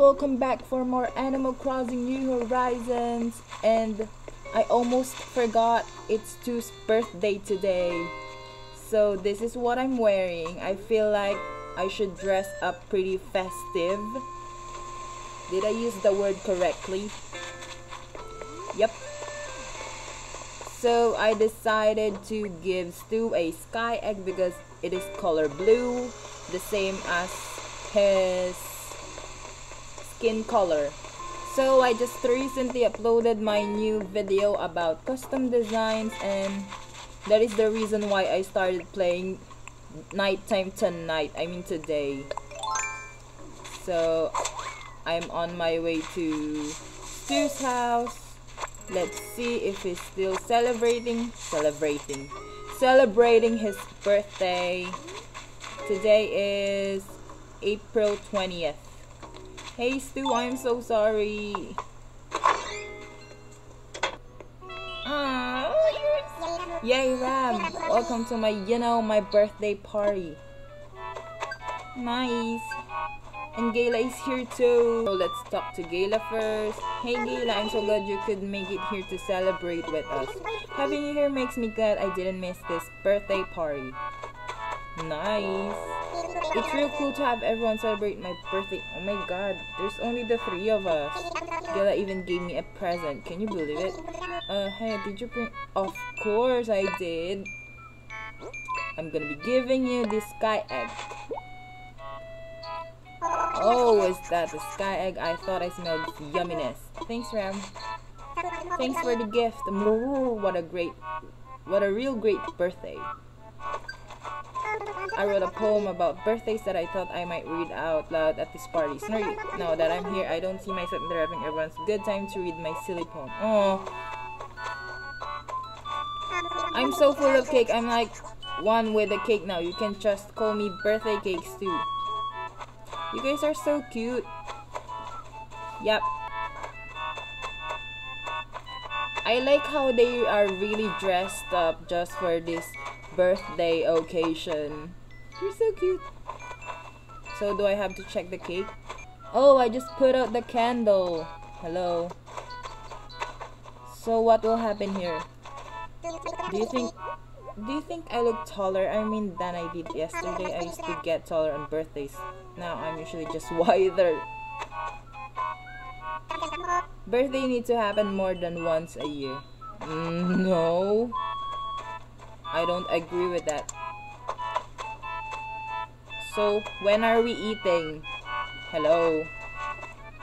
welcome back for more Animal Crossing New Horizons and I almost forgot it's Stu's birthday today. So this is what I'm wearing. I feel like I should dress up pretty festive. Did I use the word correctly? Yep. So I decided to give Stu a sky egg because it is color blue, the same as his skin color. So I just recently uploaded my new video about custom designs and that is the reason why I started playing nighttime tonight, I mean today. So I'm on my way to Stu's house. Let's see if he's still celebrating, celebrating, celebrating his birthday. Today is April 20th. Hey Stu, I'm so sorry. Aww. Yay Ram! Welcome to my, you know, my birthday party. Nice. And Gayla is here too. So let's talk to Gayla first. Hey Gayla, I'm so glad you could make it here to celebrate with us. Having you here makes me glad I didn't miss this birthday party. Nice. It's real cool to have everyone celebrate my birthday. Oh my god, there's only the three of us. Gila even gave me a present. Can you believe it? Uh, hey, did you bring... Of course I did. I'm gonna be giving you this sky egg. Oh, is that the sky egg? I thought I smelled yumminess. Thanks, Ram. Thanks for the gift. What a great... What a real great birthday. I wrote a poem about birthdays that I thought I might read out loud at this party. Snurry, now that I'm here, I don't see myself interrupting everyone's good time to read my silly poem. Oh, I'm so full of cake. I'm like one with the cake now. You can just call me birthday cakes too. You guys are so cute. Yep. I like how they are really dressed up just for this birthday occasion. You're so cute. So do I have to check the cake? Oh, I just put out the candle. Hello. So what will happen here? Do you think do you think I look taller? I mean than I did yesterday. I used to get taller on birthdays. Now I'm usually just wider. Birthday needs to happen more than once a year. Mm, no. I don't agree with that. So, when are we eating? Hello.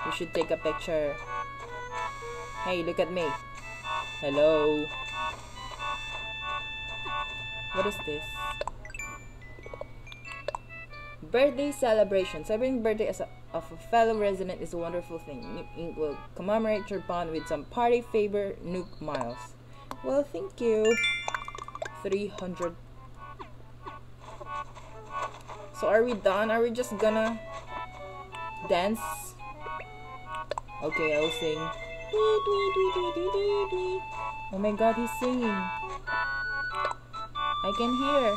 We should take a picture. Hey, look at me. Hello. What is this? Birthday celebration. Celebrating birthday as a, of a fellow resident is a wonderful thing. It will commemorate your bond with some party favor Nook Miles. Well, thank you. 300 so are we done? Are we just gonna dance? Okay i'll sing. Oh my god he's singing. I can hear.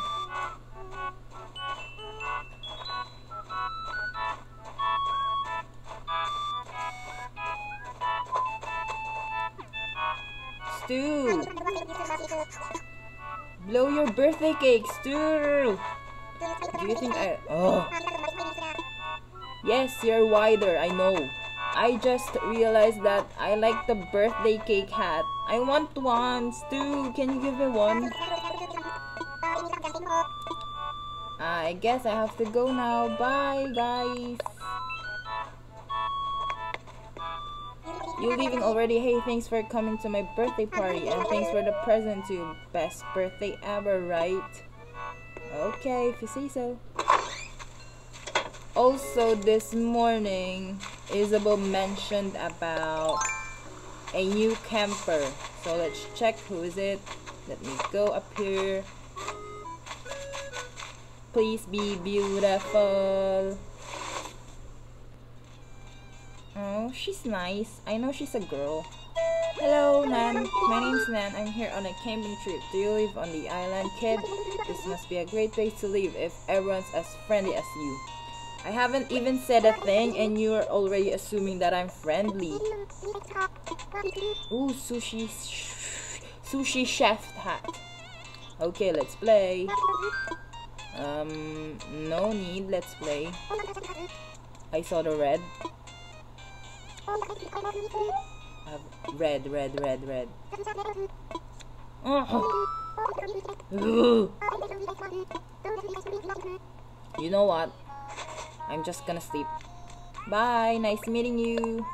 Stu! Blow your birthday cakes, too. Do you think I... Oh. Yes, you're wider, I know. I just realized that I like the birthday cake hat. I want one, too. Can you give me one? I guess I have to go now. Bye, guys. You leaving already? Hey, thanks for coming to my birthday party and thanks for the present too. Best birthday ever, right? Okay, if you say so. Also, this morning, Isabelle mentioned about a new camper. So let's check who is it. Let me go up here. Please be beautiful. She's nice. I know she's a girl. Hello, Nan. My name's Nan. I'm here on a camping trip. Do you live on the island, kid? This must be a great place to live if everyone's as friendly as you. I haven't even said a thing and you're already assuming that I'm friendly. Ooh, sushi, sushi chef hat. Okay, let's play. Um, no need, let's play. I saw the red. Red, red, red, red. Oh. You know what? I'm just gonna sleep. Bye, nice meeting you.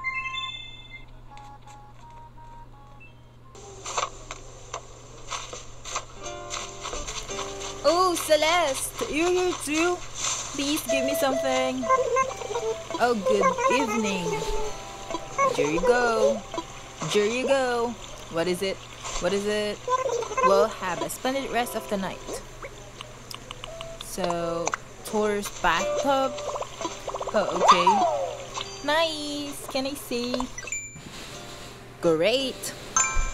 Oh, Celeste, you here too? Please give me something. Oh, good evening. Here you go. Here you go. What is it? What is it? We'll have a splendid rest of the night. So, tour's bathtub. Oh, okay. Nice. Can I see? Great.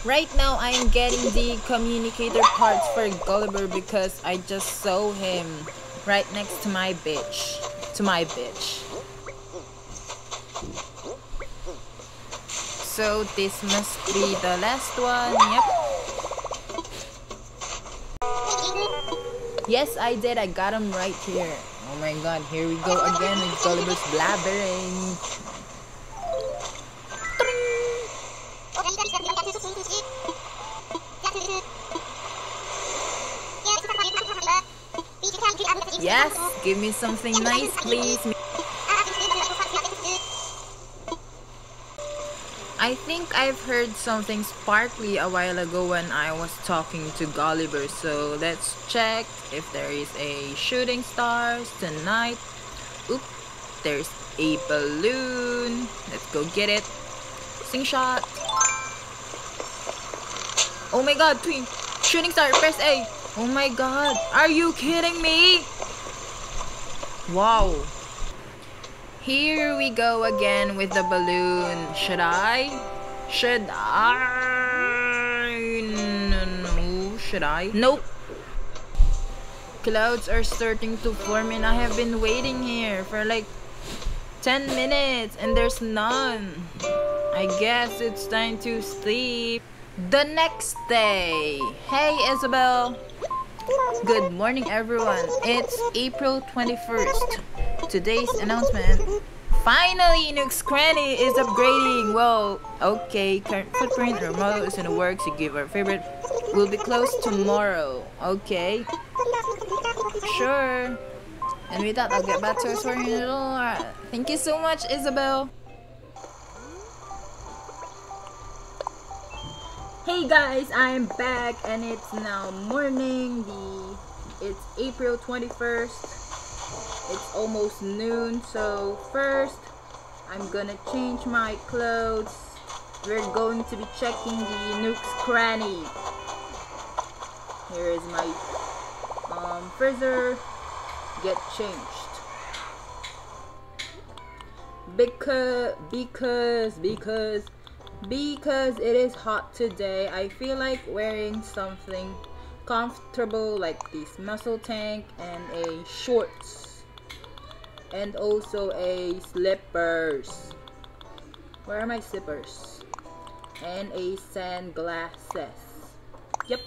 Right now, I am getting the communicator parts for Gulliver because I just saw him right next to my bitch. To my bitch. So this must be the last one. Yep. Yes, I did. I got him right here. Oh my god, here we go again with Gulliver's blabbering. Yes, give me something nice, please. I think I've heard something sparkly a while ago when I was talking to Gulliver, so let's check if there is a shooting stars tonight. Oop, there's a balloon. Let's go get it. Sing shot. Oh my god, twin. Shooting star, press A. Oh my god, are you kidding me? Wow. Here we go again with the balloon. Should I? Should I? No. Should I? Nope. Clouds are starting to form and I have been waiting here for like 10 minutes and there's none. I guess it's time to sleep. The next day. Hey Isabelle. Good morning everyone. It's April 21st today's announcement. Finally, Nook's Cranny is upgrading. Well, okay, current footprint remodel is in the works. You give our favorite. Will be closed tomorrow. Okay. Sure. And with that, I'll get back to our story in a little. Thank you so much, Isabelle. Hey guys, I'm back and it's now morning. The it's April 21st it's almost noon so first I'm gonna change my clothes. We're going to be checking the Nook's Cranny. Here is my um, freezer. Get changed. Because because because because it is hot today I feel like wearing something comfortable like this muscle tank and a shorts. And also a slippers. Where are my slippers? And a sunglasses. Yep.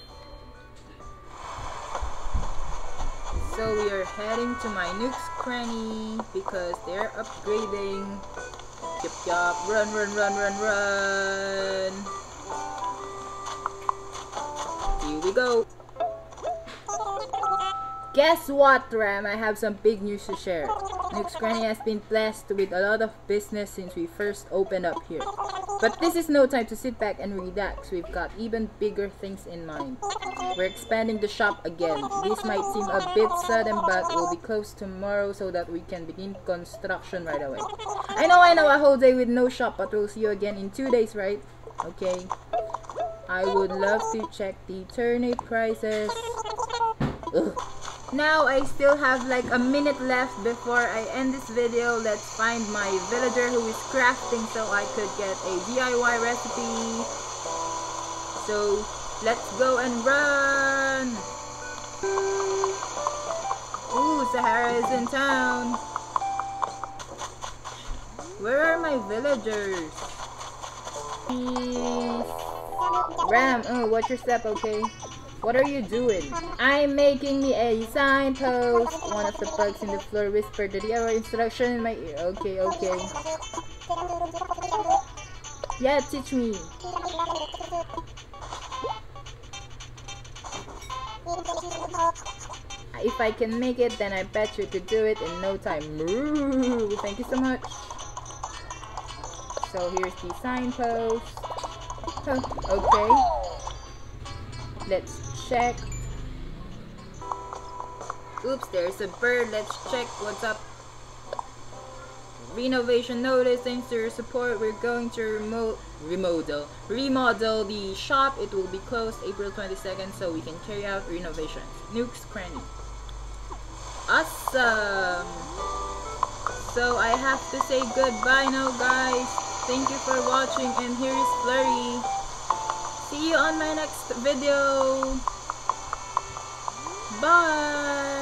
So we are heading to my Nook's Cranny because they're upgrading yep yep run run run run run here we go Guess what, Ram? I have some big news to share. Nook's Cranny has been blessed with a lot of business since we first opened up here. But this is no time to sit back and relax. We've got even bigger things in mind. We're expanding the shop again. This might seem a bit sudden, but we'll be closed tomorrow so that we can begin construction right away. I know, I know, a whole day with no shop, but we'll see you again in two days, right? Okay. I would love to check the turnip prices. Ugh. Now I still have like a minute left before I end this video. Let's find my villager who is crafting so I could get a DIY recipe. So let's go and run! Ooh, Sahara is in town. Where are my villagers? Ram, oh, watch your step, okay? What are you doing? I'm making me a signpost. One of the bugs in the floor whispered the yellow instruction in my ear. Okay, okay. Yeah, teach me. If I can make it, then I bet you could do it in no time. Thank you so much. So here's the signpost. Okay. Let's check. Oops, there's a bird. Let's check what's up. Renovation notice. Thanks to your support, we're going to remote remodel remodel the shop. It will be closed April 22nd, so we can carry out renovations. Nook's Cranny. Awesome. So I have to say goodbye now, guys. Thank you for watching, and here is Flurry. See you on my next video. Bye!